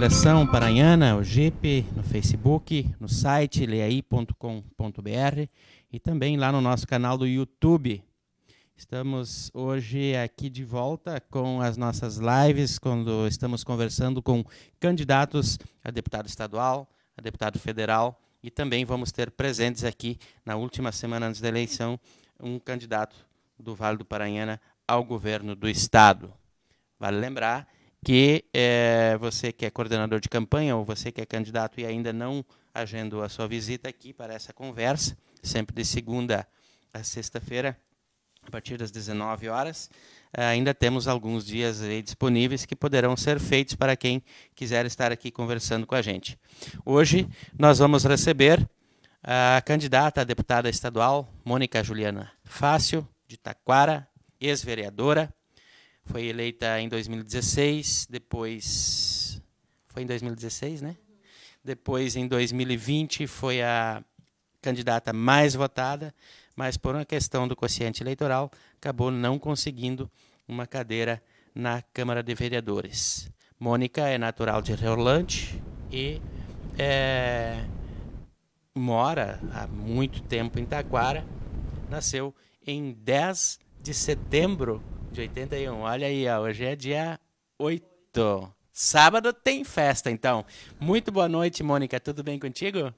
Integração Paranhana, o GIP, no Facebook, no site leai.com.br e também lá no nosso canal do YouTube. Estamos hoje aqui de volta com as nossas lives, quando estamos conversando com candidatos a deputado estadual, a deputado federal e também vamos ter presentes aqui na última semana antes da eleição um candidato do Vale do Paranhana ao governo do estado. Vale lembrar que é, você que é coordenador de campanha ou você que é candidato e ainda não agendou a sua visita aqui para essa conversa, sempre de segunda a sexta-feira, a partir das 19 horas, eh, ainda temos alguns dias disponíveis que poderão ser feitos para quem quiser estar aqui conversando com a gente. Hoje nós vamos receber a candidata a deputada estadual, Mônica Juliana Fácil, de Taquara, ex-vereadora, foi eleita em 2016, depois. Foi em 2016, né? Depois, em 2020, foi a candidata mais votada, mas por uma questão do quociente eleitoral, acabou não conseguindo uma cadeira na Câmara de Vereadores. Mônica é natural de Reolante e é, mora há muito tempo em Taquara. Nasceu em 10 de setembro de 81. Olha aí, ó, hoje é dia 8. Sábado tem festa, então. Muito boa noite, Mônica. Tudo bem contigo?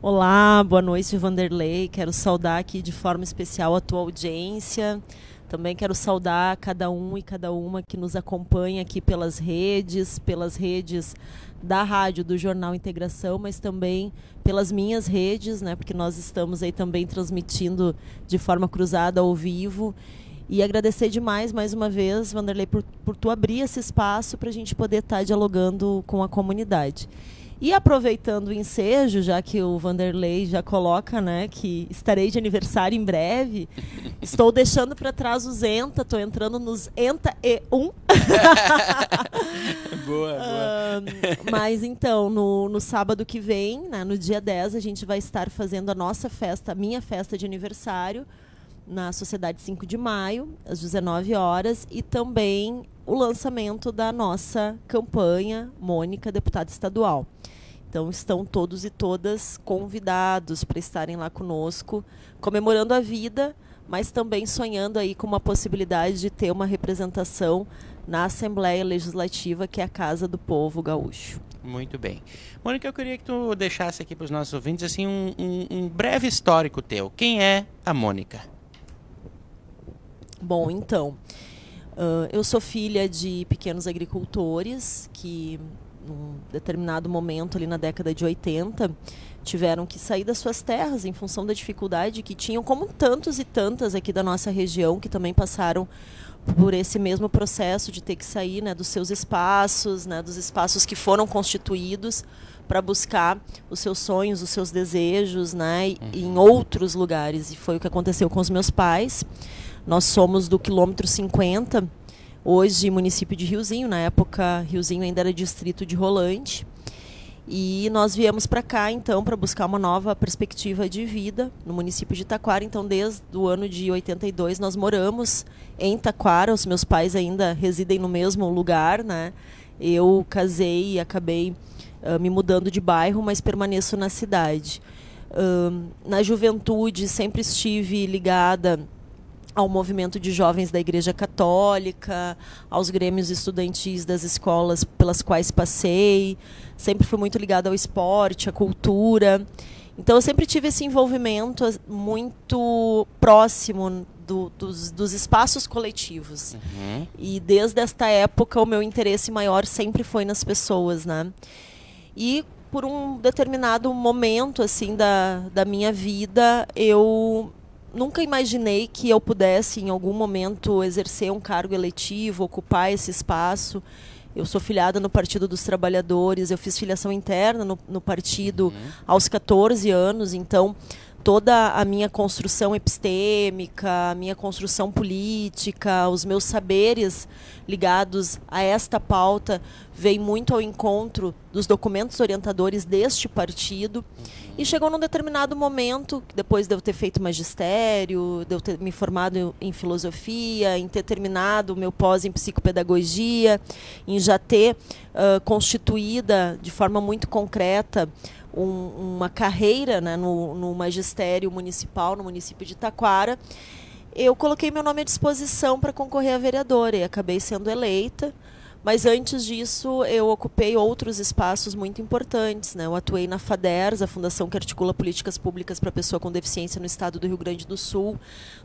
Olá, boa noite, Vanderlei. Quero saudar aqui de forma especial a tua audiência. Também quero saudar cada um e cada uma que nos acompanha aqui pelas redes, pelas redes da rádio do Jornal Integração, mas também pelas minhas redes, né? Porque nós estamos aí também transmitindo de forma cruzada ao vivo. E agradecer demais mais uma vez, Vanderlei, por, por tu abrir esse espaço para a gente poder estar tá dialogando com a comunidade. E aproveitando o ensejo, já que o Vanderlei já coloca, né, que estarei de aniversário em breve, estou deixando para trás os ENTA, estou entrando nos ENTA E1. boa, boa. Uh, mas então, no, no sábado que vem, né, no dia 10, a gente vai estar fazendo a nossa festa, a minha festa de aniversário, na Sociedade 5 de Maio, às 19 horas, e também o lançamento da nossa campanha Mônica, deputada estadual. Então estão todos e todas convidados para estarem lá conosco, comemorando a vida, mas também sonhando aí com uma possibilidade de ter uma representação na Assembleia Legislativa, que é a Casa do Povo Gaúcho. Muito bem. Mônica, eu queria que tu deixasse aqui para os nossos ouvintes assim um, um, um breve histórico teu. Quem é a Mônica? Bom, então, uh, eu sou filha de pequenos agricultores que, num determinado momento, ali na década de 80, tiveram que sair das suas terras em função da dificuldade que tinham, como tantos e tantas aqui da nossa região, que também passaram por esse mesmo processo de ter que sair né, dos seus espaços, né, dos espaços que foram constituídos para buscar os seus sonhos, os seus desejos né, uhum. em outros lugares. E foi o que aconteceu com os meus pais. Nós somos do quilômetro 50, hoje município de Riozinho, na época Riozinho ainda era distrito de Rolante. E nós viemos para cá, então, para buscar uma nova perspectiva de vida no município de Taquara. Então, desde o ano de 82, nós moramos em Taquara. Os meus pais ainda residem no mesmo lugar, né? Eu casei e acabei uh, me mudando de bairro, mas permaneço na cidade. Uh, na juventude, sempre estive ligada ao movimento de jovens da Igreja Católica, aos grêmios estudantis das escolas pelas quais passei. Sempre fui muito ligada ao esporte, à cultura. Então eu sempre tive esse envolvimento muito próximo do, dos, dos, espaços coletivos. Uhum. E desde esta época o meu interesse maior sempre foi nas pessoas, né? E por um determinado momento assim da, da minha vida eu nunca imaginei que eu pudesse, em algum momento, exercer um cargo eletivo, ocupar esse espaço. Eu sou filiada no Partido dos Trabalhadores, eu fiz filiação interna no, no partido uhum. aos 14 anos, então toda a minha construção epistêmica, a minha construção política, os meus saberes ligados a esta pauta vem muito ao encontro dos documentos orientadores deste partido. E chegou num determinado momento, depois de eu ter feito magistério, de eu ter me formado em filosofia, em ter terminado o meu pós em psicopedagogia, em já ter uh, constituída de forma muito concreta um, uma carreira né, no, no magistério municipal, no município de Taquara, eu coloquei meu nome à disposição para concorrer a vereadora e acabei sendo eleita. Mas antes disso, eu ocupei outros espaços muito importantes. Né? Eu atuei na FADERS, a fundação que articula políticas públicas para pessoa com deficiência no estado do Rio Grande do Sul,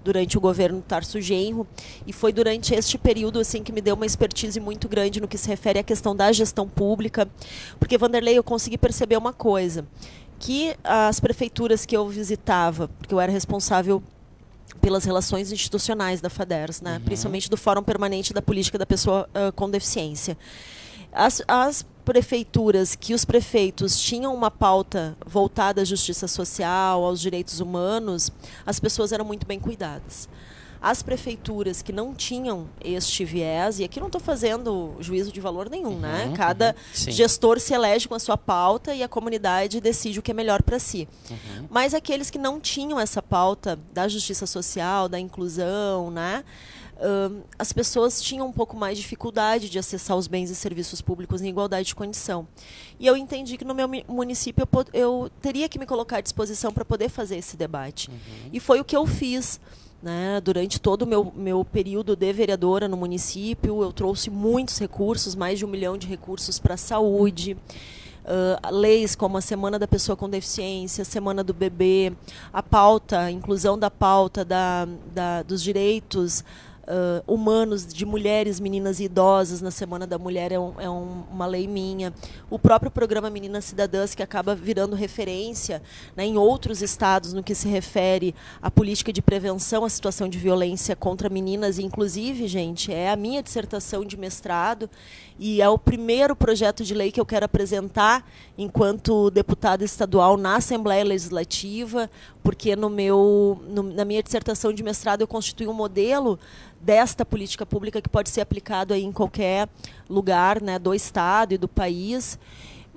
durante o governo Tarso Genro. E foi durante este período assim que me deu uma expertise muito grande no que se refere à questão da gestão pública. Porque, Vanderlei, eu consegui perceber uma coisa que as prefeituras que eu visitava, porque eu era responsável pelas relações institucionais da FADERS, né? Uhum. principalmente do Fórum Permanente da Política da Pessoa uh, com Deficiência. As, as prefeituras que os prefeitos tinham uma pauta voltada à justiça social, aos direitos humanos, as pessoas eram muito bem cuidadas. As prefeituras que não tinham este viés, e aqui não estou fazendo juízo de valor nenhum, né? uhum, né? Cada uhum, gestor se elege com a sua pauta e a comunidade decide o que é melhor para si. Uhum. Mas aqueles que não tinham essa pauta da justiça social, da inclusão, né? Uh, as pessoas tinham um pouco mais de dificuldade de acessar os bens e serviços públicos em igualdade de condição. E eu entendi que no meu município eu, eu teria que me colocar à disposição para poder fazer esse debate. Uhum. E foi o que eu fiz. Né? Durante todo o meu, meu período de vereadora no município, eu trouxe muitos recursos, mais de um milhão de recursos para a saúde. Uh, leis como a Semana da Pessoa com Deficiência, a Semana do Bebê, a pauta, a inclusão da pauta da, da, dos direitos uh, humanos de mulheres, meninas e idosas na Semana da Mulher é, um, é um, uma lei minha. O próprio programa Meninas Cidadãs, que acaba virando referência né, em outros estados no que se refere à política de prevenção à situação de violência contra meninas. E, inclusive, gente, é a minha dissertação de mestrado e é o primeiro projeto de lei que eu quero apresentar enquanto deputada estadual na Assembleia Legislativa, porque no meu, no, na minha dissertação de mestrado eu constituí um modelo desta política pública que pode ser aplicado aí em qualquer lugar né, do Estado e do país.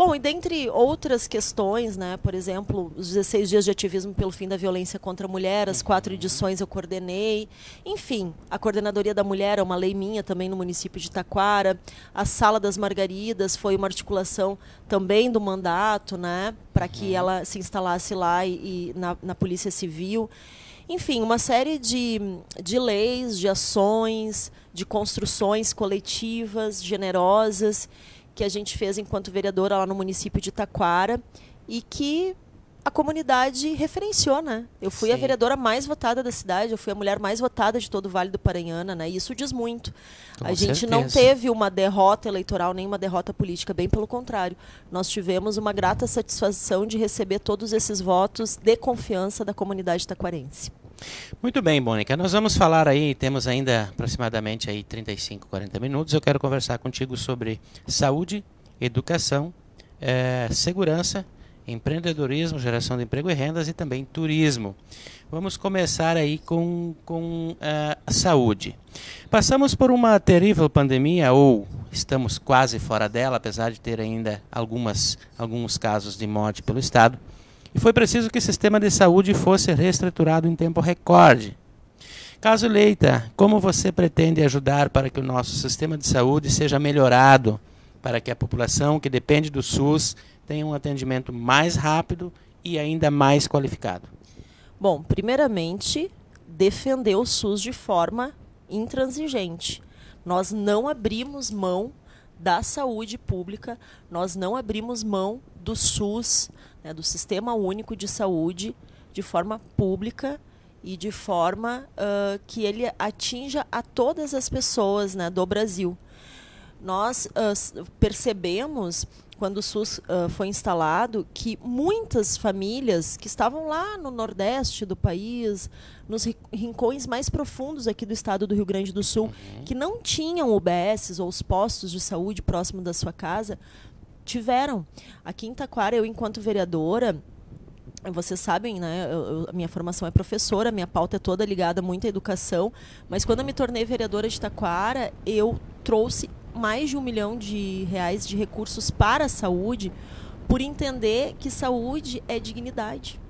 Bom, e dentre outras questões, né, por exemplo, os 16 dias de ativismo pelo fim da violência contra a mulher, as quatro edições eu coordenei. Enfim, a Coordenadoria da Mulher é uma lei minha também no município de Taquara. A Sala das Margaridas foi uma articulação também do mandato, né, para que uhum. ela se instalasse lá e, e na, na Polícia Civil. Enfim, uma série de, de leis, de ações, de construções coletivas, generosas, que a gente fez enquanto vereadora lá no município de Taquara e que a comunidade referenciou, né? Eu fui Sim. a vereadora mais votada da cidade, eu fui a mulher mais votada de todo o Vale do Paranhana, né? E isso diz muito. Com a gente certeza. não teve uma derrota eleitoral, nem uma derrota política, bem pelo contrário. Nós tivemos uma grata satisfação de receber todos esses votos de confiança da comunidade taquarense. Muito bem, Mônica. Nós vamos falar aí, temos ainda aproximadamente aí 35, 40 minutos. Eu quero conversar contigo sobre saúde, educação, é, segurança, empreendedorismo, geração de emprego e rendas e também turismo. Vamos começar aí com, com a saúde. Passamos por uma terrível pandemia, ou estamos quase fora dela, apesar de ter ainda algumas, alguns casos de morte pelo Estado e foi preciso que o sistema de saúde fosse reestruturado em tempo recorde. Caso eleita, como você pretende ajudar para que o nosso sistema de saúde seja melhorado, para que a população que depende do SUS tenha um atendimento mais rápido e ainda mais qualificado? Bom, primeiramente, defender o SUS de forma intransigente. Nós não abrimos mão da saúde pública, nós não abrimos mão do SUS, né, do Sistema Único de Saúde, de forma pública e de forma uh, que ele atinja a todas as pessoas né, do Brasil. Nós uh, percebemos, quando o SUS uh, foi instalado, que muitas famílias que estavam lá no Nordeste do país, nos rincões mais profundos aqui do estado do Rio Grande do Sul, uhum. que não tinham UBSs ou os postos de saúde próximo da sua casa, tiveram. Aqui em Taquara, eu, enquanto vereadora, vocês sabem, né? Eu, a minha formação é professora, minha pauta é toda ligada muito à educação. Mas quando eu me tornei vereadora de Taquara, eu trouxe mais de um milhão de reais de recursos para a saúde, por entender que saúde é dignidade.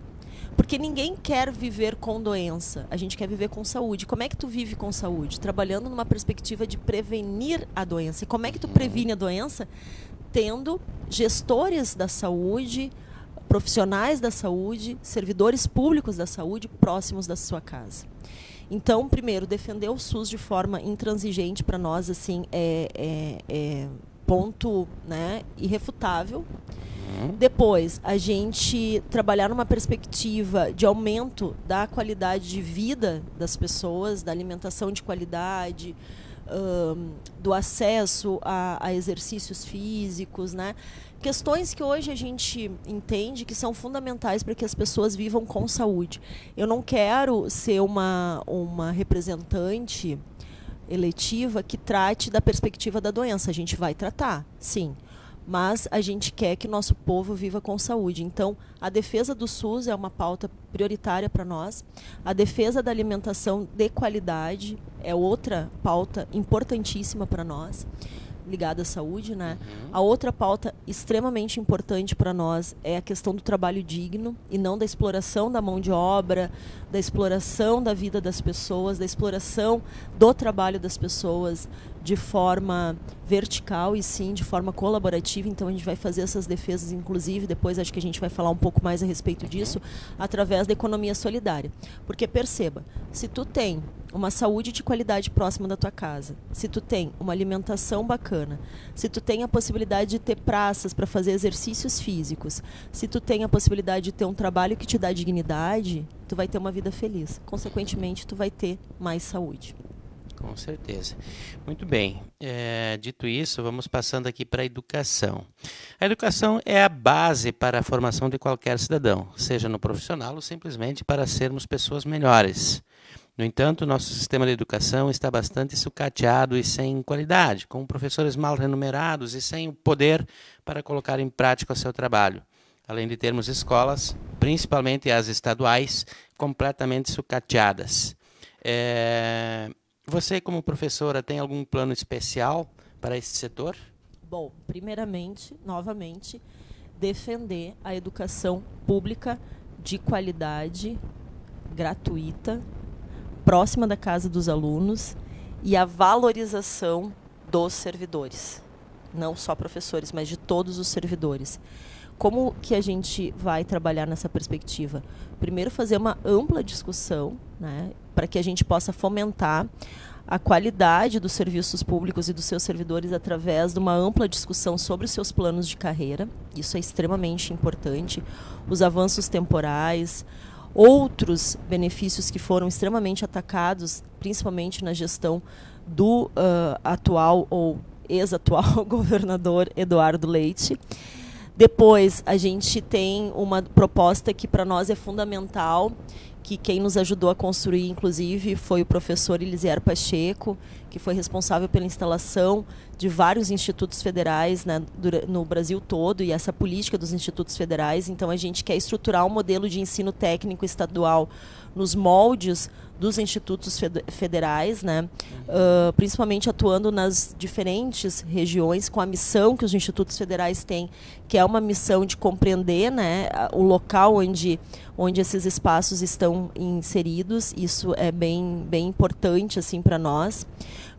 Porque ninguém quer viver com doença, a gente quer viver com saúde. Como é que tu vive com saúde? Trabalhando numa perspectiva de prevenir a doença. E como é que tu previne a doença? Tendo gestores da saúde, profissionais da saúde, servidores públicos da saúde próximos da sua casa. Então, primeiro, defender o SUS de forma intransigente para nós assim é, é, é, ponto né, irrefutável. Uhum. Depois, a gente trabalhar numa perspectiva de aumento da qualidade de vida das pessoas, da alimentação de qualidade, do acesso a, a exercícios físicos, né? questões que hoje a gente entende que são fundamentais para que as pessoas vivam com saúde. Eu não quero ser uma, uma representante eletiva que trate da perspectiva da doença. A gente vai tratar, sim. Mas a gente quer que nosso povo viva com saúde. Então, a defesa do SUS é uma pauta prioritária para nós. A defesa da alimentação de qualidade é outra pauta importantíssima para nós ligada à saúde, né? Uhum. A outra pauta extremamente importante para nós é a questão do trabalho digno e não da exploração da mão de obra, da exploração da vida das pessoas, da exploração do trabalho das pessoas de forma vertical e sim de forma colaborativa. Então a gente vai fazer essas defesas, inclusive, depois acho que a gente vai falar um pouco mais a respeito disso, através da economia solidária. Porque perceba, se tu tem uma saúde de qualidade próxima da tua casa, se tu tem uma alimentação bacana, se tu tem a possibilidade de ter praças para fazer exercícios físicos, se tu tem a possibilidade de ter um trabalho que te dá dignidade, tu vai ter uma vida feliz. Consequentemente, tu vai ter mais saúde. Com certeza. Muito bem. É, dito isso, vamos passando aqui para a educação. A educação é a base para a formação de qualquer cidadão, seja no profissional ou simplesmente para sermos pessoas melhores. No entanto, nosso sistema de educação está bastante sucateado e sem qualidade, com professores mal remunerados e sem o poder para colocar em prática o seu trabalho. Além de termos escolas, principalmente as estaduais, completamente sucateadas. É, você, como professora, tem algum plano especial para esse setor? Bom, primeiramente, novamente, defender a educação pública de qualidade, gratuita, próxima da casa dos alunos e a valorização dos servidores, não só professores, mas de todos os servidores. Como que a gente vai trabalhar nessa perspectiva? Primeiro, fazer uma ampla discussão, né, para que a gente possa fomentar a qualidade dos serviços públicos e dos seus servidores através de uma ampla discussão sobre os seus planos de carreira. Isso é extremamente importante. Os avanços temporais, outros benefícios que foram extremamente atacados, principalmente na gestão do uh, atual ou ex-atual governador Eduardo Leite. Depois, a gente tem uma proposta que para nós é fundamental, que quem nos ajudou a construir, inclusive, foi o professor Elisier Pacheco, que foi responsável pela instalação de vários institutos federais né, no Brasil todo e essa política dos institutos federais. Então, a gente quer estruturar um modelo de ensino técnico estadual nos moldes dos institutos federais, né? Uh, principalmente atuando nas diferentes regiões com a missão que os institutos federais têm, que é uma missão de compreender, né, o local onde onde esses espaços estão inseridos. Isso é bem bem importante assim para nós,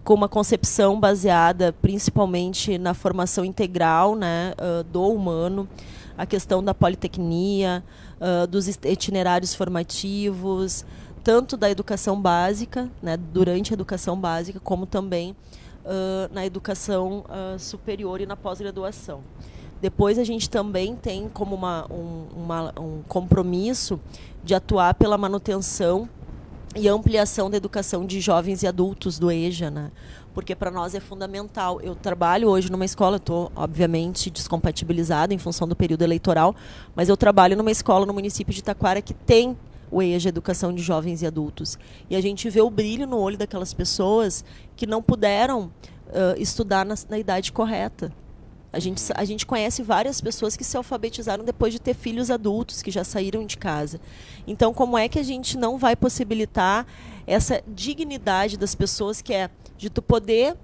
com uma concepção baseada principalmente na formação integral, né, uh, do humano, a questão da politecnia, uh, dos itinerários formativos tanto da educação básica, né, durante a educação básica, como também uh, na educação uh, superior e na pós-graduação. Depois a gente também tem como uma, um, uma, um compromisso de atuar pela manutenção e ampliação da educação de jovens e adultos do EJA, né? Porque para nós é fundamental. Eu trabalho hoje numa escola, estou obviamente descompatibilizada em função do período eleitoral, mas eu trabalho numa escola no município de Taquara que tem o EJA Educação de Jovens e Adultos. E a gente vê o brilho no olho daquelas pessoas que não puderam uh, estudar na, na idade correta. A gente, a gente conhece várias pessoas que se alfabetizaram depois de ter filhos adultos, que já saíram de casa. Então, como é que a gente não vai possibilitar essa dignidade das pessoas, que é de tu poder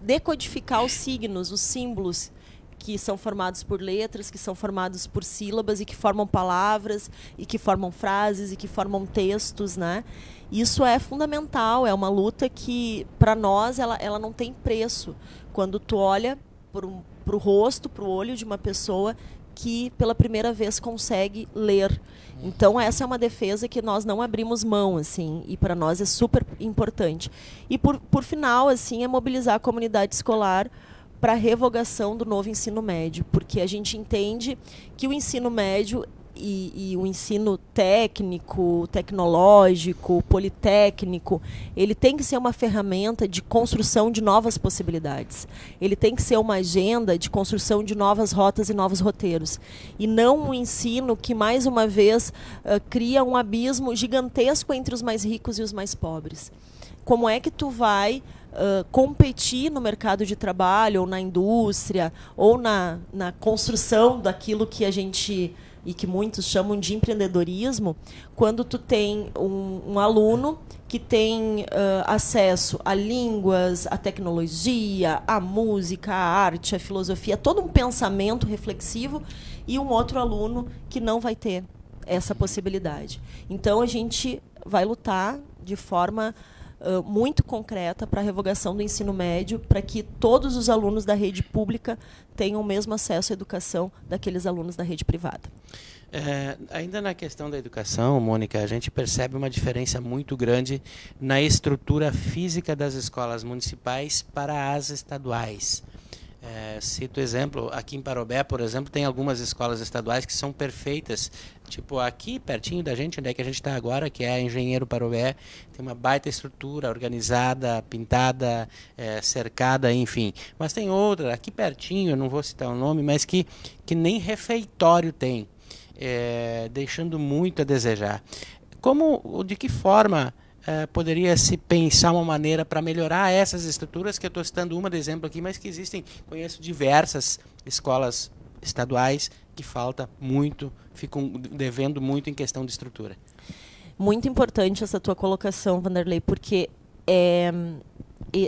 decodificar os signos, os símbolos que são formados por letras, que são formados por sílabas e que formam palavras e que formam frases e que formam textos, né? Isso é fundamental, é uma luta que para nós ela, ela não tem preço. Quando tu olha para o rosto, para o olho de uma pessoa que pela primeira vez consegue ler. Então essa é uma defesa que nós não abrimos mão assim e para nós é super importante. E por, por final assim é mobilizar a comunidade escolar para a revogação do novo ensino médio, porque a gente entende que o ensino médio e, e, o ensino técnico, tecnológico, politécnico, ele tem que ser uma ferramenta de construção de novas possibilidades. Ele tem que ser uma agenda de construção de novas rotas e novos roteiros. E não um ensino que, mais uma vez, uh, cria um abismo gigantesco entre os mais ricos e os mais pobres. Como é que tu vai Uh, competir no mercado de trabalho, ou na indústria, ou na, na construção daquilo que a gente e que muitos chamam de empreendedorismo, quando tu tem um, um aluno que tem uh, acesso a línguas, a tecnologia, a música, a arte, a filosofia, todo um pensamento reflexivo, e um outro aluno que não vai ter essa possibilidade. Então a gente vai lutar de forma muito concreta para a revogação do ensino médio, para que todos os alunos da rede pública tenham o mesmo acesso à educação daqueles alunos da rede privada. É, ainda na questão da educação, Mônica, a gente percebe uma diferença muito grande na estrutura física das escolas municipais para as estaduais. É, cito exemplo, aqui em Parobé, por exemplo, tem algumas escolas estaduais que são perfeitas. Tipo, aqui pertinho da gente, onde é que a gente está agora, que é Engenheiro Parobé, tem uma baita estrutura organizada, pintada, é, cercada, enfim. Mas tem outra, aqui pertinho, não vou citar o nome, mas que, que nem refeitório tem, é, deixando muito a desejar. Como, de que forma Uh, poderia se pensar uma maneira para melhorar essas estruturas, que eu estou citando uma de exemplo aqui, mas que existem, conheço diversas escolas estaduais que falta muito, ficam devendo muito em questão de estrutura. Muito importante essa tua colocação, Vanderlei, porque é,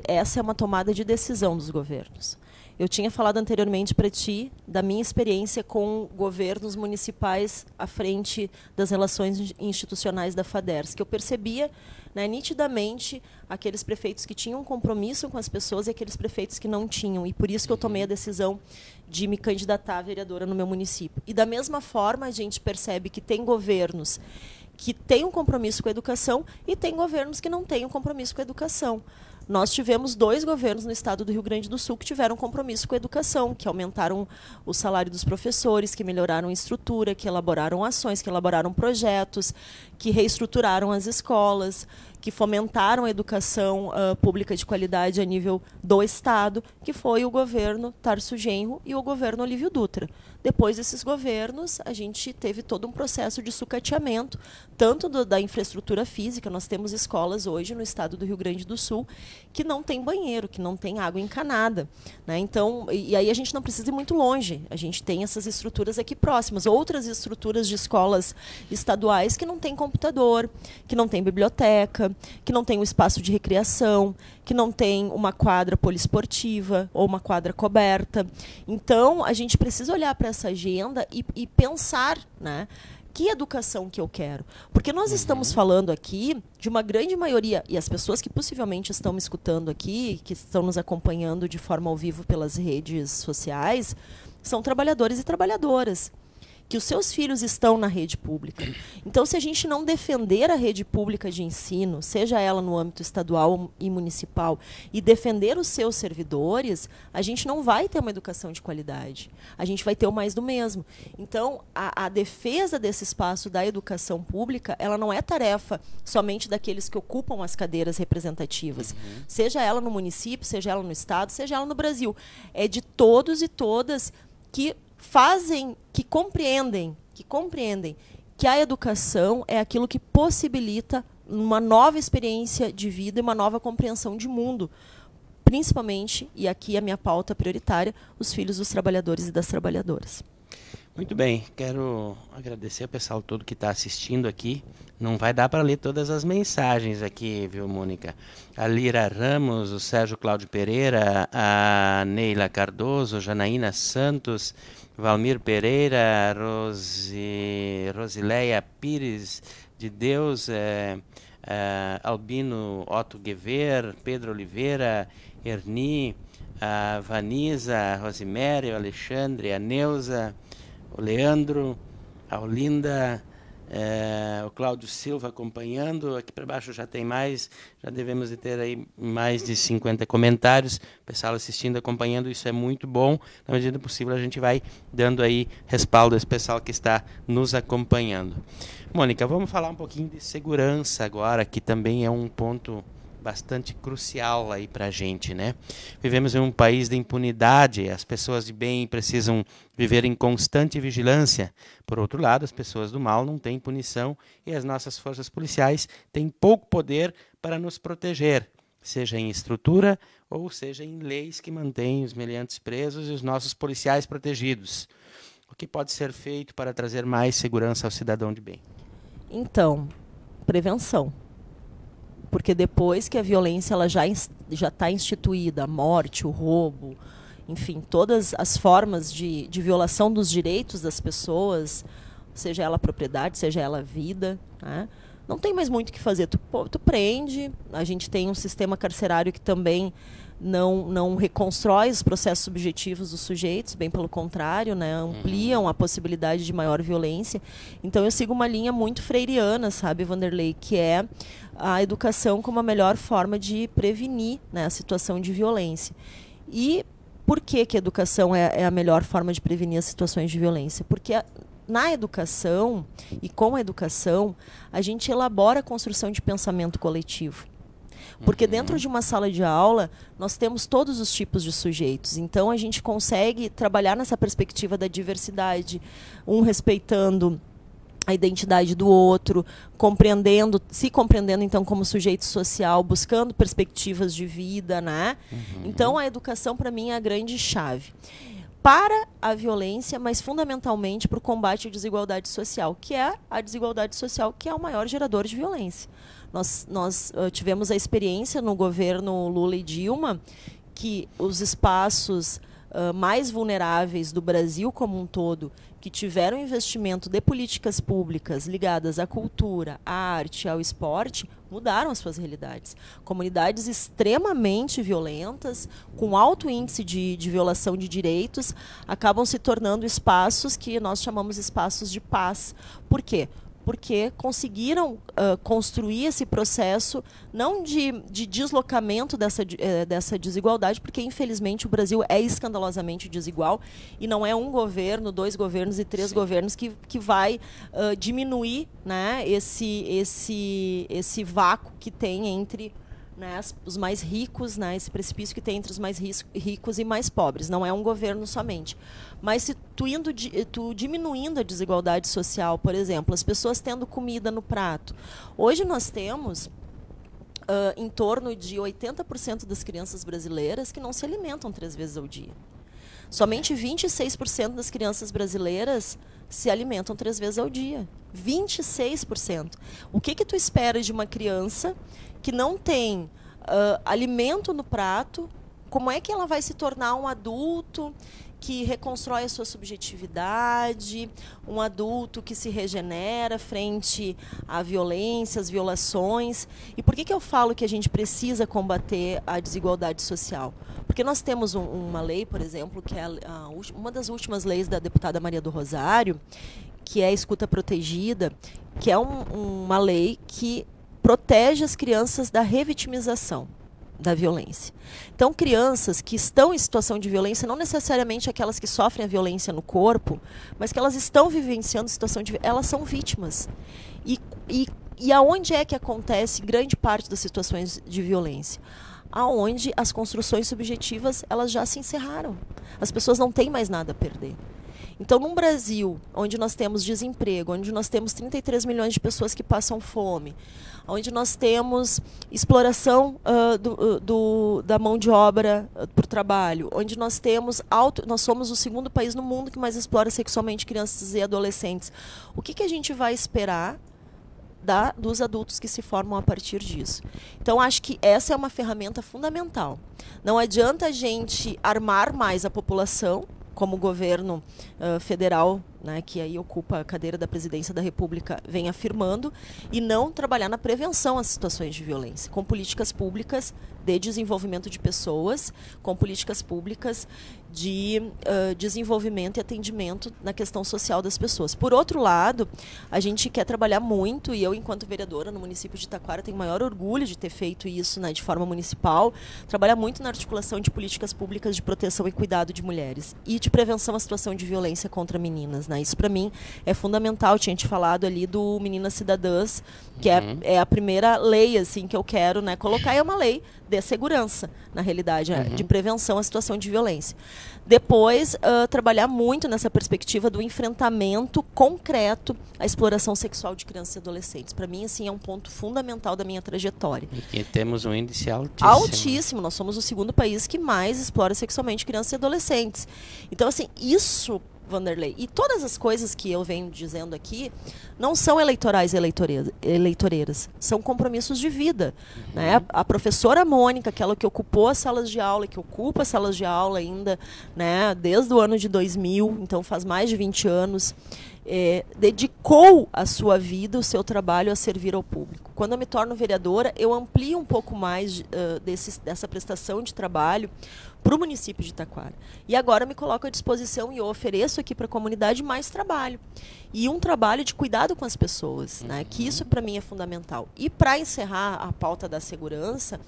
essa é uma tomada de decisão dos governos. Eu tinha falado anteriormente para ti da minha experiência com governos municipais à frente das relações institucionais da FADERS, que eu percebia né, nitidamente aqueles prefeitos que tinham compromisso com as pessoas e aqueles prefeitos que não tinham. E por isso que eu tomei a decisão de me candidatar a vereadora no meu município. E da mesma forma, a gente percebe que tem governos que têm um compromisso com a educação e tem governos que não têm um compromisso com a educação. Nós tivemos dois governos no estado do Rio Grande do Sul que tiveram compromisso com a educação, que aumentaram o salário dos professores, que melhoraram a estrutura, que elaboraram ações, que elaboraram projetos, que reestruturaram as escolas, que fomentaram a educação uh, pública de qualidade a nível do Estado, que foi o governo Tarso Genro e o governo Olívio Dutra. Depois desses governos, a gente teve todo um processo de sucateamento, tanto do, da infraestrutura física, nós temos escolas hoje no estado do Rio Grande do Sul que não tem banheiro, que não tem água encanada. Né? Então, e aí a gente não precisa ir muito longe, a gente tem essas estruturas aqui próximas. Outras estruturas de escolas estaduais que não têm computador, que não tem biblioteca, que não tem um espaço de recreação, que não tem uma quadra poliesportiva ou uma quadra coberta. Então, a gente precisa olhar para essa agenda e, e pensar, né? que educação que eu quero. Porque nós uhum. estamos falando aqui de uma grande maioria, e as pessoas que possivelmente estão me escutando aqui, que estão nos acompanhando de forma ao vivo pelas redes sociais, são trabalhadores e trabalhadoras que os seus filhos estão na rede pública. Então, se a gente não defender a rede pública de ensino, seja ela no âmbito estadual e municipal, e defender os seus servidores, a gente não vai ter uma educação de qualidade. A gente vai ter o mais do mesmo. Então, a, a defesa desse espaço da educação pública, ela não é tarefa somente daqueles que ocupam as cadeiras representativas, uhum. seja ela no município, seja ela no estado, seja ela no Brasil. É de todos e todas que fazem, que compreendem, que compreendem que a educação é aquilo que possibilita uma nova experiência de vida e uma nova compreensão de mundo principalmente, e aqui a minha pauta prioritária, os filhos dos trabalhadores e das trabalhadoras. Muito bem, quero agradecer ao pessoal todo que está assistindo aqui. Não vai dar para ler todas as mensagens aqui, viu, Mônica? A Lira Ramos, o Sérgio Cláudio Pereira, a Neila Cardoso, Janaína Santos, Valmir Pereira, Rosileia Pires de Deus, é, é, Albino Otto Guever, Pedro Oliveira, Erni, a Vanisa, Rosimério, Alexandre, a Neuza, o Leandro, a Olinda, é, o Cláudio Silva acompanhando. Aqui para baixo já tem mais, já devemos de ter aí mais de 50 comentários, pessoal assistindo, acompanhando, isso é muito bom. Na medida do possível, a gente vai dando aí respaldo a esse pessoal que está nos acompanhando. Mônica, vamos falar um pouquinho de segurança agora, que também é um ponto bastante crucial aí para a gente, né? Vivemos em um país de impunidade, as pessoas de bem precisam viver em constante vigilância. Por outro lado, as pessoas do mal não têm punição e as nossas forças policiais têm pouco poder para nos proteger, seja em estrutura ou seja em leis que mantêm os meliantes presos e os nossos policiais protegidos. O que pode ser feito para trazer mais segurança ao cidadão de bem? Então, prevenção porque depois que a violência ela já já está instituída, a morte, o roubo, enfim, todas as formas de, de violação dos direitos das pessoas, seja ela propriedade, seja ela vida, né? não tem mais muito o que fazer. Tu, tu prende, a gente tem um sistema carcerário que também não, não reconstrói os processos subjetivos dos sujeitos, bem pelo contrário, né, ampliam uhum. a possibilidade de maior violência. Então eu sigo uma linha muito freiriana, sabe, Vanderlei, que é a educação como a melhor forma de prevenir né, a situação de violência. E por que, que a educação é, é a melhor forma de prevenir as situações de violência? Porque a, na educação e com a educação, a gente elabora a construção de pensamento coletivo. Porque uhum. dentro de uma sala de aula, nós temos todos os tipos de sujeitos. Então, a gente consegue trabalhar nessa perspectiva da diversidade, um respeitando a identidade do outro, compreendendo, se compreendendo então como sujeito social, buscando perspectivas de vida, né? Uhum. Então a educação para mim é a grande chave para a violência, mas fundamentalmente para o combate à desigualdade social, que é a desigualdade social que é o maior gerador de violência. Nós, nós uh, tivemos a experiência no governo Lula e Dilma que os espaços uh, mais vulneráveis do Brasil como um todo, que tiveram investimento de políticas públicas ligadas à cultura, à arte, ao esporte, mudaram as suas realidades. Comunidades extremamente violentas, com alto índice de, de violação de direitos, acabam se tornando espaços que nós chamamos espaços de paz. Por quê? Porque conseguiram uh, construir esse processo não de, de deslocamento dessa, uh, dessa desigualdade, porque infelizmente o Brasil é escandalosamente desigual e não é um governo, dois governos e três Sim. governos que, que vai uh, diminuir né, esse, esse, esse vácuo que tem entre né, os mais ricos, né, esse precipício que tem entre os mais ricos e mais pobres. Não é um governo somente. Mas se tu, indo, tu diminuindo a desigualdade social, por exemplo, as pessoas tendo comida no prato. Hoje nós temos uh, em torno de 80% das crianças brasileiras que não se alimentam três vezes ao dia. Somente 26% das crianças brasileiras se alimentam três vezes ao dia. 26%. O que que tu espera de uma criança que não tem uh, alimento no prato? Como é que ela vai se tornar um adulto que reconstrói a sua subjetividade, um adulto que se regenera frente à violência, às violações. E por que, que eu falo que a gente precisa combater a desigualdade social? Porque nós temos um, uma lei, por exemplo, que é a, a, uma das últimas leis da deputada Maria do Rosário, que é a escuta protegida, que é um, uma lei que protege as crianças da revitimização da violência. Então, crianças que estão em situação de violência, não necessariamente aquelas que sofrem a violência no corpo, mas que elas estão vivenciando situação de elas são vítimas. E, e, e aonde é que acontece grande parte das situações de violência? Aonde as construções subjetivas elas já se encerraram. As pessoas não têm mais nada a perder. Então, num Brasil onde nós temos desemprego, onde nós temos 33 milhões de pessoas que passam fome, onde nós temos exploração uh, do, uh, do, da mão de obra uh, por trabalho, onde nós temos alto, nós somos o segundo país no mundo que mais explora sexualmente crianças e adolescentes. O que, que a gente vai esperar da, dos adultos que se formam a partir disso. Então, acho que essa é uma ferramenta fundamental. Não adianta a gente armar mais a população, como o governo uh, federal, né, que aí ocupa a cadeira da presidência da República, vem afirmando, e não trabalhar na prevenção às situações de violência, com políticas públicas de desenvolvimento de pessoas, com políticas públicas de uh, desenvolvimento e atendimento na questão social das pessoas. Por outro lado, a gente quer trabalhar muito, e eu, enquanto vereadora no município de Itaquara, tenho maior orgulho de ter feito isso né, de forma municipal, trabalhar muito na articulação de políticas públicas de proteção e cuidado de mulheres e de prevenção à situação de violência contra meninas. Né? Isso, para mim, é fundamental. Tinha te falado ali do Meninas Cidadãs, que é, uhum. é, é a primeira lei assim que eu quero né, colocar, é uma lei de segurança, na realidade, uhum. de prevenção à situação de violência. Depois, uh, trabalhar muito nessa perspectiva do enfrentamento concreto à exploração sexual de crianças e adolescentes. Para mim, assim, é um ponto fundamental da minha trajetória. E temos um índice altíssimo. Altíssimo. Nós somos o segundo país que mais explora sexualmente crianças e adolescentes. Então, assim, isso Vanderlei. E todas as coisas que eu venho dizendo aqui não são eleitorais e eleitoreiras, são compromissos de vida. Uhum. Né? A professora Mônica, aquela que ocupou as salas de aula, que ocupa as salas de aula ainda né, desde o ano de 2000, então faz mais de 20 anos, é, dedicou a sua vida, o seu trabalho a servir ao público. Quando eu me torno vereadora, eu amplio um pouco mais uh, desse, dessa prestação de trabalho para o município de Itaquara. E agora me coloco à disposição e eu ofereço aqui para a comunidade mais trabalho. E um trabalho de cuidado com as pessoas, uhum. né? que isso para mim é fundamental. E para encerrar a pauta da segurança,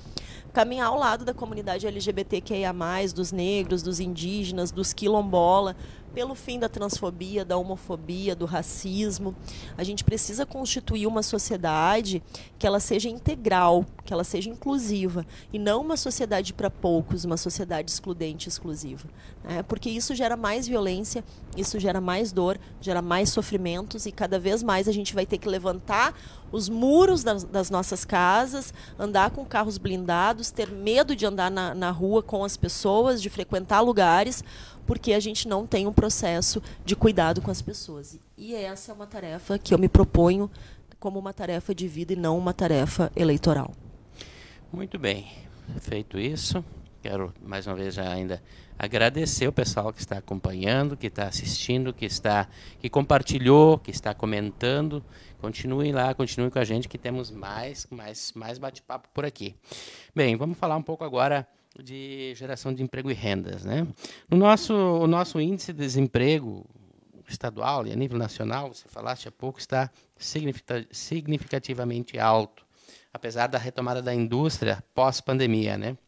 caminhar ao lado da comunidade LGBTQIA+, dos negros, dos indígenas, dos quilombola, pelo fim da transfobia, da homofobia, do racismo. A gente precisa constituir uma sociedade que ela seja integral, que ela seja inclusiva e não uma sociedade para poucos, uma sociedade excludente, exclusiva, né? Porque isso gera mais violência, isso gera mais dor, gera mais sofrimentos e cada vez mais a gente vai ter que levantar os muros das, das nossas casas, andar com carros blindados, ter medo de andar na, na rua com as pessoas, de frequentar lugares porque a gente não tem um processo de cuidado com as pessoas. E essa é uma tarefa que eu me proponho como uma tarefa de vida e não uma tarefa eleitoral. Muito bem. Feito isso, quero mais uma vez ainda agradecer o pessoal que está acompanhando, que está assistindo, que está que compartilhou, que está comentando. Continuem lá, continuem com a gente que temos mais mais mais bate-papo por aqui. Bem, vamos falar um pouco agora de geração de emprego e rendas. Né? No nosso, o nosso índice de desemprego estadual e a nível nacional, você falaste há pouco, está significativamente alto, apesar da retomada da indústria pós-pandemia. Né?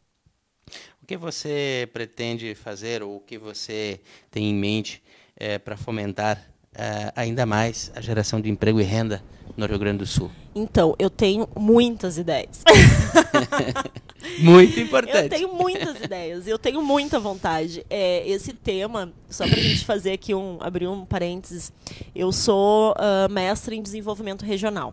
O que você pretende fazer ou o que você tem em mente é, para fomentar é, ainda mais a geração de emprego e renda no Rio Grande do Sul? Então, eu tenho muitas ideias. Muito importante. Eu tenho muitas ideias, eu tenho muita vontade. É, esse tema, só para a gente fazer aqui um, abrir um parênteses, eu sou uh, mestre em desenvolvimento regional.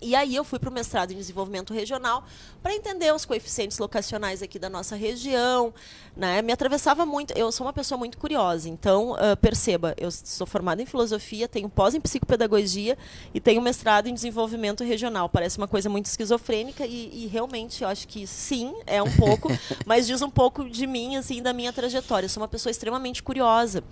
E aí eu fui para o mestrado em desenvolvimento regional para entender os coeficientes locacionais aqui da nossa região. Né? Me atravessava muito. Eu sou uma pessoa muito curiosa, então uh, perceba, eu sou formada em filosofia, tenho pós em psicopedagogia e tenho mestrado em desenvolvimento regional. Parece uma coisa muito esquizofrênica e, e realmente eu acho que sim, é um pouco, mas diz um pouco de mim, assim, da minha trajetória. Eu sou uma pessoa extremamente curiosa.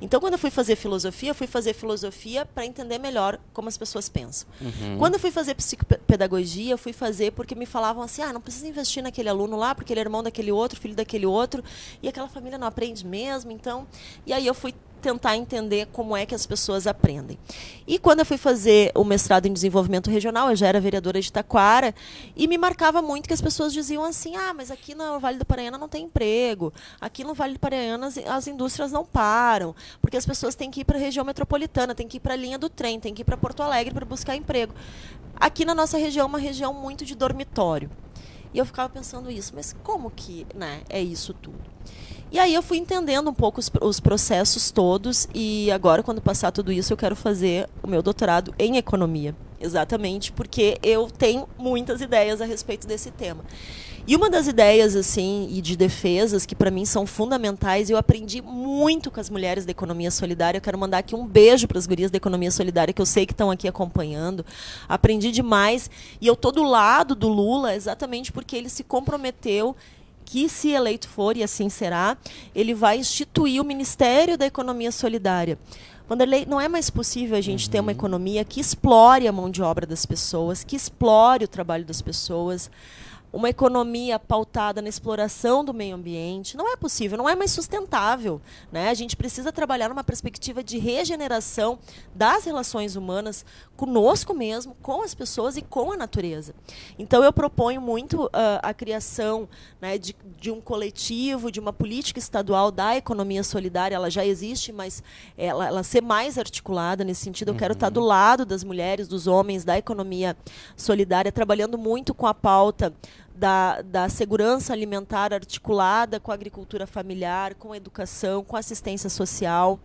Então, quando eu fui fazer filosofia, fui fazer filosofia para entender melhor como as pessoas pensam. Uhum. Quando eu fui fazer fazer psicopedagogia, fui fazer porque me falavam assim: ah, não precisa investir naquele aluno lá, porque ele é irmão daquele outro, filho daquele outro, e aquela família não aprende mesmo. Então, e aí eu fui tentar entender como é que as pessoas aprendem. E quando eu fui fazer o mestrado em desenvolvimento regional, eu já era vereadora de Taquara, e me marcava muito que as pessoas diziam assim: "Ah, mas aqui no Vale do Paranhana não tem emprego. Aqui no Vale do Paranhana as, as indústrias não param, porque as pessoas têm que ir para a região metropolitana, têm que ir para a linha do trem, têm que ir para Porto Alegre para buscar emprego. Aqui na nossa região é uma região muito de dormitório. E eu ficava pensando isso, mas como que, né, é isso tudo? E aí eu fui entendendo um pouco os, os, processos todos e agora quando passar tudo isso eu quero fazer o meu doutorado em economia, exatamente porque eu tenho muitas ideias a respeito desse tema. E uma das ideias assim e de defesas que para mim são fundamentais, eu aprendi muito com as mulheres da economia solidária. Eu quero mandar aqui um beijo para as gurias da economia solidária que eu sei que estão aqui acompanhando. Aprendi demais e eu tô do lado do Lula exatamente porque ele se comprometeu que, se eleito for, e assim será, ele vai instituir o Ministério da Economia Solidária. Vanderlei, não é mais possível a gente uhum. ter uma uhum. economia que explore a mão de obra das pessoas, que explore o trabalho das pessoas uma economia pautada na exploração do meio ambiente. Não é possível, não é mais sustentável. Né? A gente precisa trabalhar numa perspectiva de regeneração das relações humanas conosco mesmo, com as pessoas e com a natureza. Então, eu proponho muito uh, a criação né, de, de, um coletivo, de uma política estadual da economia solidária. Ela já existe, mas ela, ela ser mais articulada nesse sentido. Eu uhum. quero estar do lado das mulheres, dos homens, da economia solidária, trabalhando muito com a pauta da, da segurança alimentar articulada com a agricultura familiar, com a educação, com a assistência social.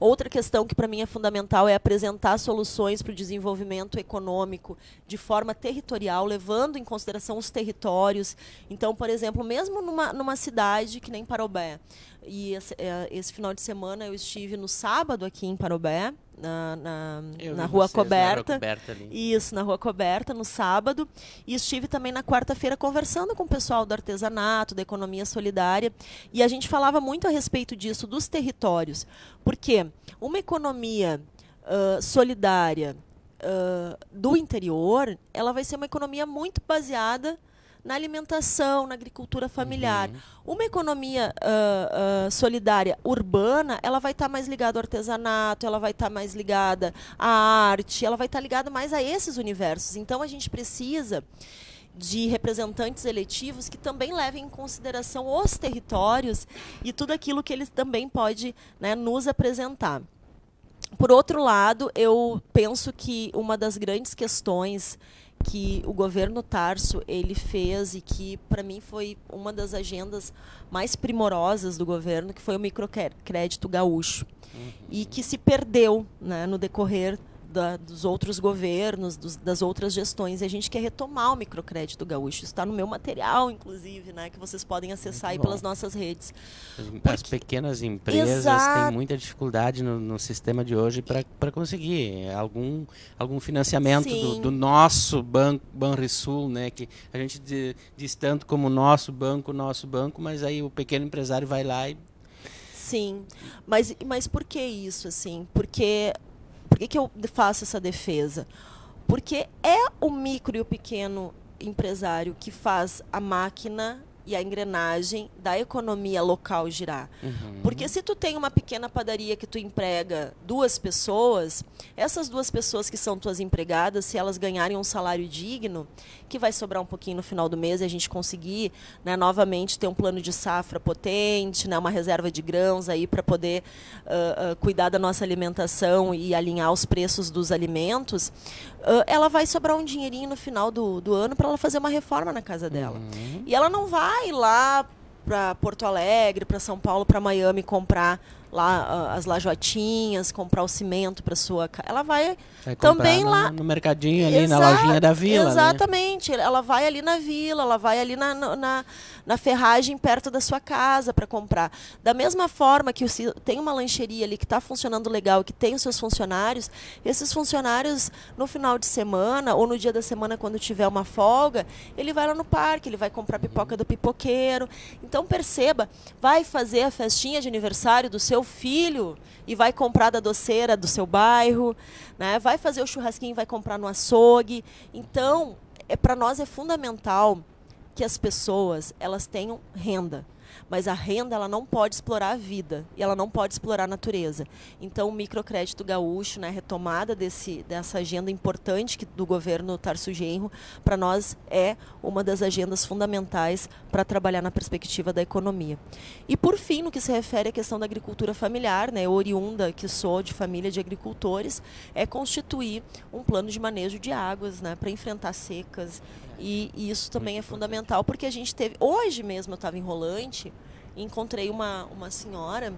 Outra questão que para mim é fundamental é apresentar soluções para o desenvolvimento econômico de forma territorial, levando em consideração os territórios. Então, por exemplo, mesmo numa, numa cidade que nem Parobé, e esse, é, esse final de semana eu estive no sábado aqui em Parobé, na, na, na rua coberta. Na coberta Isso, na rua coberta, no sábado. E estive também na quarta-feira conversando com o pessoal do artesanato, da economia solidária. E a gente falava muito a respeito disso, dos territórios. Porque uma economia uh, solidária uh, do interior, ela vai ser uma economia muito baseada na alimentação, na agricultura familiar. Uhum. Uma economia uh, uh, solidária urbana, ela vai estar tá mais ligada ao artesanato, ela vai estar tá mais ligada à arte, ela vai estar tá ligada mais a esses universos. Então a gente precisa de representantes eletivos que também levem em consideração os territórios e tudo aquilo que eles também pode né, nos apresentar. Por outro lado, eu penso que uma das grandes questões que o governo Tarso ele fez e que para mim foi uma das agendas mais primorosas do governo, que foi o microcrédito gaúcho. Uhum. E que se perdeu né, no decorrer da, dos outros governos, dos, das outras gestões. E a gente quer retomar o microcrédito gaúcho. Está no meu material, inclusive, né, que vocês podem acessar aí pelas nossas redes. Porque... As pequenas empresas Exato. têm muita dificuldade no, no sistema de hoje para conseguir algum, algum financiamento do, do, nosso banco, Banrisul, né, que a gente diz tanto como nosso banco, nosso banco, mas aí o pequeno empresário vai lá e Sim, mas, mas por que isso, assim? Porque por que, que eu faço essa defesa? Porque é o micro e o pequeno empresário que faz a máquina e a engrenagem da economia local girar. Uhum. Porque se tu tem uma pequena padaria que tu emprega duas pessoas, essas duas pessoas que são tuas empregadas, se elas ganharem um salário digno, que vai sobrar um pouquinho no final do mês e a gente conseguir né, novamente ter um plano de safra potente, né, uma reserva de grãos aí para poder uh, uh, cuidar da nossa alimentação e alinhar os preços dos alimentos, uh, ela vai sobrar um dinheirinho no final do, do ano para ela fazer uma reforma na casa dela. Uhum. E ela não vai lá para Porto Alegre, para São Paulo, para Miami comprar lá uh, as lajotinhas, comprar o cimento para sua casa. Ela vai, vai também no, lá no mercadinho ali Exa na lojinha da vila. Né? Exatamente. Né? Ela vai ali na vila, ela vai ali na, na, na ferragem perto da sua casa para comprar. Da mesma forma que tem uma lancheria ali que está funcionando legal, que tem os seus funcionários, esses funcionários no final de semana ou no dia da semana quando tiver uma folga, ele vai lá no parque, ele vai comprar pipoca do pipoqueiro. Então perceba, vai fazer a festinha de aniversário do seu seu filho e vai comprar da doceira do seu bairro, né? vai fazer o churrasquinho vai comprar no açougue. Então, é, para nós é fundamental que as pessoas elas tenham renda. Mas a renda ela não pode explorar a vida e ela não pode explorar a natureza. Então o microcrédito gaúcho, né, retomada desse, dessa agenda importante que, do governo Tarso Genro, para nós é uma das agendas fundamentais para trabalhar na perspectiva da economia. E por fim, no que se refere à questão da agricultura familiar, né, oriunda que sou de família de agricultores, é constituir um plano de manejo de águas né, para enfrentar secas e, e isso também é fundamental, porque a gente teve. Hoje mesmo eu estava em Rolante encontrei uma, uma senhora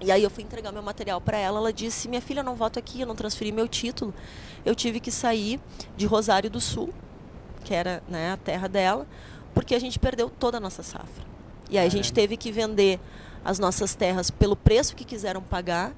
e aí eu fui entregar meu material para ela. Ela disse: Minha filha, não voto aqui, eu não transferi meu título. Eu tive que sair de Rosário do Sul, que era né, a terra dela, porque a gente perdeu toda a nossa safra. E aí a gente teve que vender as nossas terras pelo preço que quiseram pagar.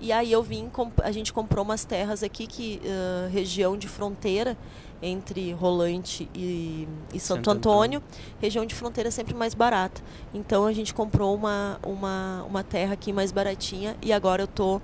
E aí eu vim, a gente comprou umas terras aqui que uh, região de fronteira entre Rolante e, e Santo, Santo Antônio, Antônio, região de fronteira é sempre mais barata. Então a gente comprou uma, uma, uma terra aqui mais baratinha e agora eu estou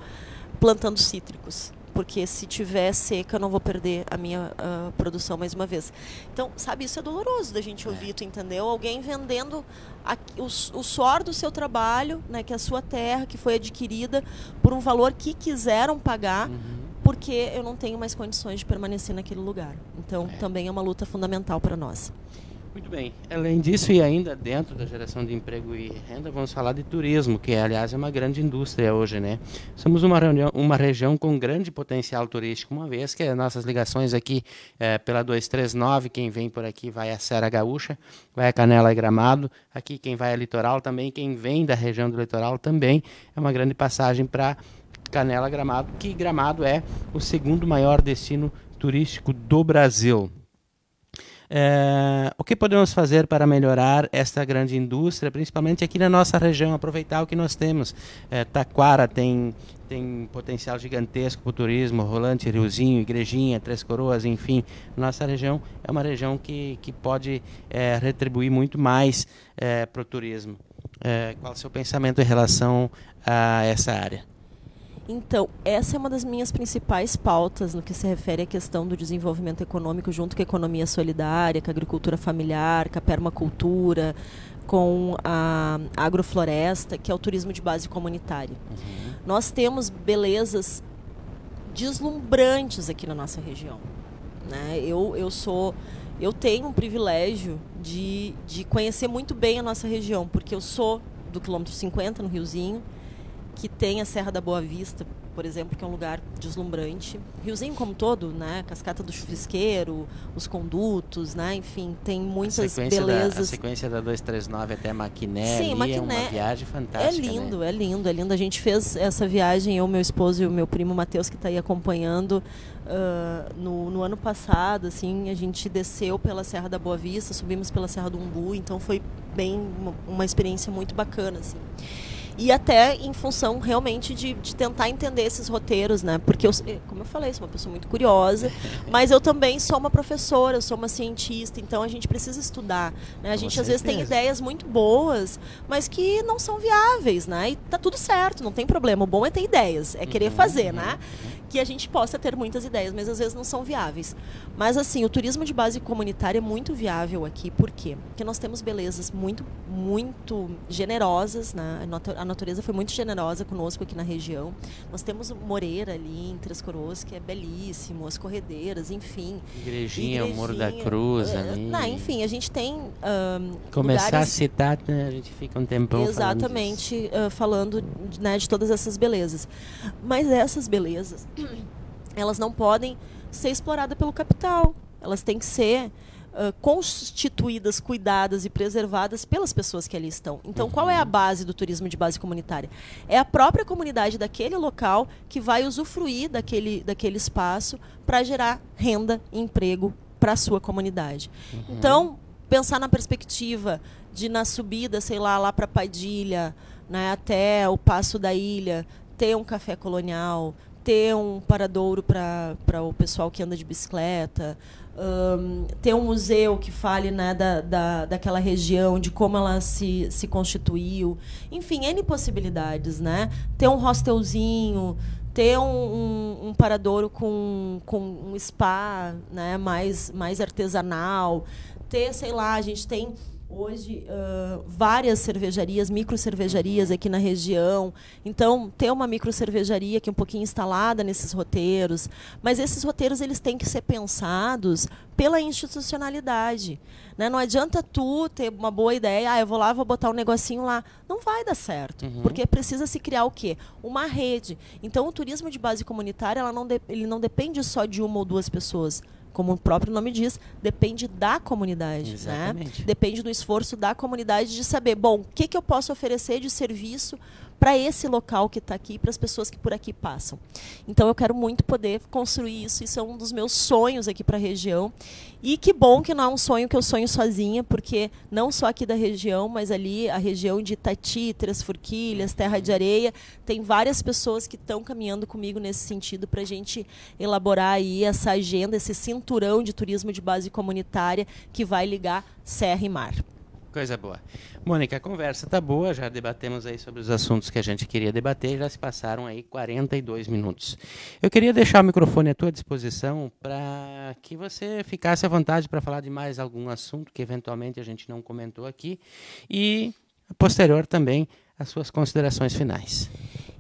plantando cítricos porque se tiver seca eu não vou perder a minha uh, produção mais uma vez. Então, sabe, isso é doloroso da gente ouvir, é. tu entendeu? Alguém vendendo a, o, o suor do seu trabalho, né, que é a sua terra, que foi adquirida por um valor que quiseram pagar. Uhum porque eu não tenho mais condições de permanecer naquele lugar. Então, é. também é uma luta fundamental para nós. Muito bem. Além disso, e ainda dentro da geração de emprego e renda, vamos falar de turismo, que aliás é uma grande indústria hoje, né? Somos uma, reunião, uma região com grande potencial turístico, uma vez que as nossas ligações aqui é, pela 239, quem vem por aqui vai a Serra Gaúcha, vai a Canela e Gramado, aqui quem vai a Litoral também, quem vem da região do Litoral também, é uma grande passagem para Canela Gramado, que Gramado é o segundo maior destino turístico do Brasil. É, o que podemos fazer para melhorar esta grande indústria, principalmente aqui na nossa região, aproveitar o que nós temos? É, Taquara tem, tem potencial gigantesco para o turismo, Rolante, Riozinho, Igrejinha, Três Coroas, enfim. Nossa região é uma região que, que pode é, retribuir muito mais para o turismo. Qual o seu pensamento em relação a essa área? Então, essa é uma das minhas principais pautas no que se refere à questão do desenvolvimento econômico, junto com a economia solidária, com a agricultura familiar, com a permacultura, com a agrofloresta, que é o turismo de base comunitária. Uhum. Nós temos belezas deslumbrantes aqui na nossa região. Né? Eu, eu sou eu tenho um privilégio de, de conhecer muito bem a nossa região, porque eu sou do quilômetro 50, no Riozinho, que tem a Serra da Boa Vista, por exemplo, que é um lugar deslumbrante. Riozinho como todo, né? Cascata do Chuvisqueiro, os condutos, né? Enfim, tem muitas a belezas. Da, a sequência da 239 até Maquiné, Sim, Maquiné é uma viagem fantástica. É lindo, né? é lindo, é lindo. A gente fez essa viagem, eu, meu esposo e o meu primo Matheus, que está aí acompanhando, uh, no, no ano passado, assim, a gente desceu pela Serra da Boa Vista, subimos pela Serra do Umbu, então foi bem uma, uma experiência muito bacana, assim e até em função realmente de, de tentar entender esses roteiros, né? Porque, eu, eh, como eu falei, sou uma pessoa muito curiosa, mas eu também sou uma professora, eu sou uma cientista, então a gente precisa estudar. Né? A gente às vezes tem ideias muito boas, mas que não são viáveis, né? E tá tudo certo, não tem problema. O bom é ter ideias, é querer uhum, fazer, né? Que a gente possa ter muitas ideias, mas às vezes não são viáveis. Mas assim, o turismo de base comunitária é muito viável aqui, por quê? Porque nós temos belezas muito, muito generosas, né? a natureza foi muito generosa conosco aqui na região. Nós temos Moreira ali em Três Coroas, que é belíssimo, as corredeiras, enfim. Igrejinha, Igrejinha o Morro da Cruz uh, ali. Não, enfim, a gente tem um, Começar lugares... a citar, né? a gente fica um tempão Exatamente, falando, uh, falando né, de todas essas belezas. Mas essas belezas elas não podem ser exploradas pelo capital. Elas têm que ser uh, constituídas, cuidadas e preservadas pelas pessoas que ali estão. Então, uhum. qual é a uhum. base do turismo de base comunitária? É a própria comunidade daquele local que vai usufruir daquele, daquele espaço para gerar renda e emprego para a sua comunidade. Uhum. Então, pensar na perspectiva de na subida, sei lá, lá para Padilha, né, até o Passo da Ilha, ter um café colonial, ter um paradouro para o pessoal que anda de bicicleta, um, ter um museu que fale né, da, da, daquela região, de como ela se, se constituiu. Enfim, N possibilidades. Né? Ter um hostelzinho, ter um, um, um, paradouro com, com um spa né, mais, mais artesanal, ter, sei lá, a gente tem hoje uh, várias cervejarias, micro cervejarias aqui na região. Então, ter uma micro cervejaria aqui um pouquinho instalada nesses roteiros. Mas esses roteiros eles têm que ser pensados pela institucionalidade. Né? Não adianta tu ter uma boa ideia, ah, eu vou lá, vou botar um negocinho lá. Não vai dar certo. Uhum. Porque precisa se criar o quê? Uma rede. Então, o turismo de base comunitária ela não ele não depende só de uma ou duas pessoas como o próprio nome diz, depende da comunidade. Né? Exatamente. Né? Depende do esforço da comunidade de saber, bom, o que, que eu posso oferecer de serviço para esse local que está aqui, para as pessoas que por aqui passam. Então eu quero muito poder construir isso, isso é um dos meus sonhos aqui para a região. E que bom que não é um sonho que eu sonho sozinha, porque não só aqui da região, mas ali a região de Itati, Três Forquilhas, Terra de Areia, tem várias pessoas que estão caminhando comigo nesse sentido para a gente elaborar aí essa agenda, esse cinturão de turismo de base comunitária que vai ligar serra e mar. Coisa boa. Mônica, a conversa tá boa, já debatemos aí sobre os assuntos que a gente queria debater, já se passaram aí 42 minutos. Eu queria deixar o microfone à tua disposição para que você ficasse à vontade para falar de mais algum assunto que eventualmente a gente não comentou aqui e posterior também as suas considerações finais.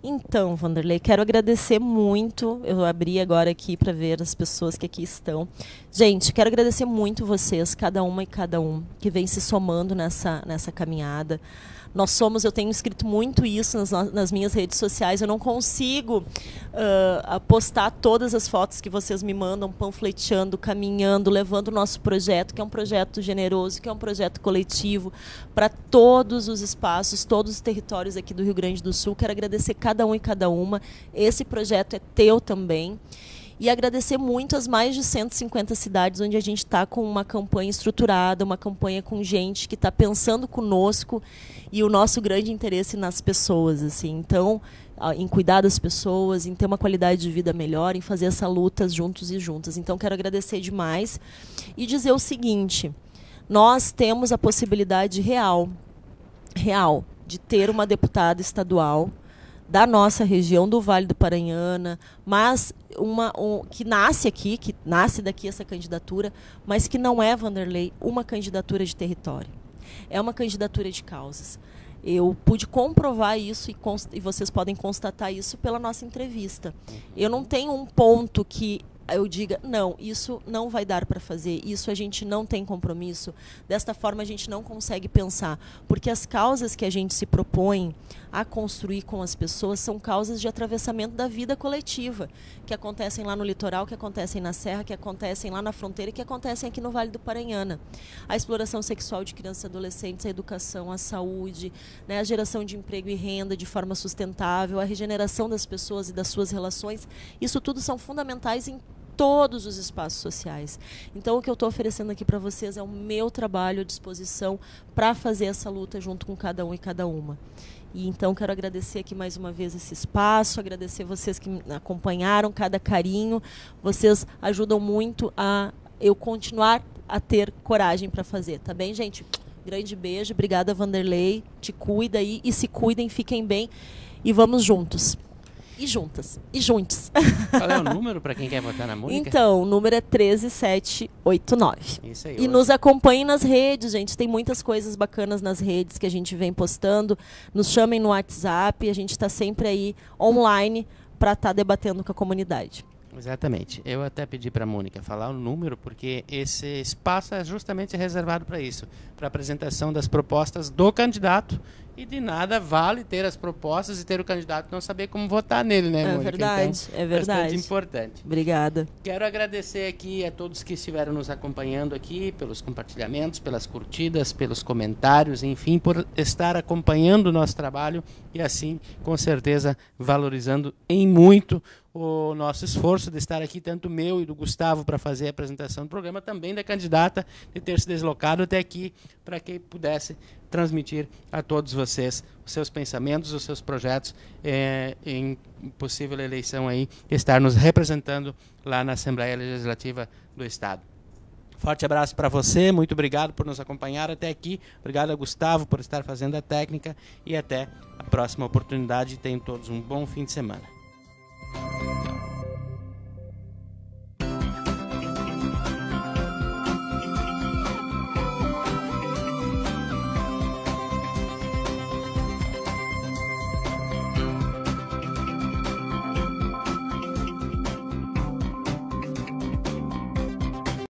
Então, Vanderlei, quero agradecer muito. Eu abri agora aqui para ver as pessoas que aqui estão. Gente, quero agradecer muito vocês, cada uma e cada um, que vem se somando nessa, nessa caminhada. Nós somos, eu tenho escrito muito isso nas, nas minhas redes sociais, eu não consigo uh, postar todas as fotos que vocês me mandam, panfleteando, caminhando, levando o nosso projeto, que é um projeto generoso, que é um projeto coletivo, para todos os espaços, todos os territórios aqui do Rio Grande do Sul. Quero agradecer cada um e cada uma. Esse projeto é teu também e agradecer muito as mais de 150 cidades onde a gente está com uma campanha estruturada, uma campanha com gente que está pensando conosco e o nosso grande interesse nas pessoas, assim. Então, em cuidar das pessoas, em ter uma qualidade de vida melhor, em fazer essa luta juntos e juntas. Então, quero agradecer demais e dizer o seguinte: nós temos a possibilidade real, real, de ter uma deputada estadual da nossa região do Vale do Paranhana, mas uma um, que nasce aqui, que nasce daqui essa candidatura, mas que não é Vanderlei uma candidatura de território. É uma candidatura de causas. Eu pude comprovar isso e, e vocês podem constatar isso pela nossa entrevista. Eu não tenho um ponto que eu diga, não, isso não vai dar para fazer, isso a gente não tem compromisso, desta forma a gente não consegue pensar. Porque as causas que a gente se propõe a construir com as pessoas são causas de atravessamento da vida coletiva, que acontecem lá no litoral, que acontecem na serra, que acontecem lá na fronteira e que acontecem aqui no Vale do Paranhana. A exploração sexual de crianças e adolescentes, a educação, a saúde, né, a geração de emprego e renda de forma sustentável, a regeneração das pessoas e das suas relações, isso tudo são fundamentais em todos os espaços sociais. Então, o que eu estou oferecendo aqui para vocês é o meu trabalho à disposição para fazer essa luta junto com cada um e cada uma. E então quero agradecer aqui mais uma vez esse espaço, agradecer vocês que me acompanharam, cada carinho. Vocês ajudam muito a eu continuar a ter coragem para fazer, tá bem, gente? Grande beijo, obrigada Vanderlei, te cuida aí e se cuidem, fiquem bem e vamos juntos e juntas. E juntos. Qual é o número para quem quer votar na Mônica? Então, o número é 13789. Isso aí. E nos acompanhem nas redes, gente. Tem muitas coisas bacanas nas redes que a gente vem postando. Nos chamem no WhatsApp. A gente está sempre aí online para estar tá debatendo com a comunidade. Exatamente. Eu até pedi para a Mônica falar o número, porque esse espaço é justamente reservado para isso para apresentação das propostas do candidato e de nada vale ter as propostas e ter o candidato não saber como votar nele, né, É Mônica? verdade, então, é verdade. Bastante importante. Obrigada. Quero agradecer aqui a todos que estiveram nos acompanhando aqui, pelos compartilhamentos, pelas curtidas, pelos comentários, enfim, por estar acompanhando o nosso trabalho e assim, com certeza, valorizando em muito o nosso esforço de estar aqui, tanto meu e do Gustavo, para fazer a apresentação do programa, também da candidata de ter se deslocado até aqui para que pudesse transmitir a todos vocês os seus pensamentos, os seus projetos é, em possível eleição aí, estar nos representando lá na Assembleia Legislativa do Estado. Forte abraço para você, muito obrigado por nos acompanhar até aqui. Obrigado a Gustavo por estar fazendo a técnica e até a próxima oportunidade. Tenham todos um bom fim de semana.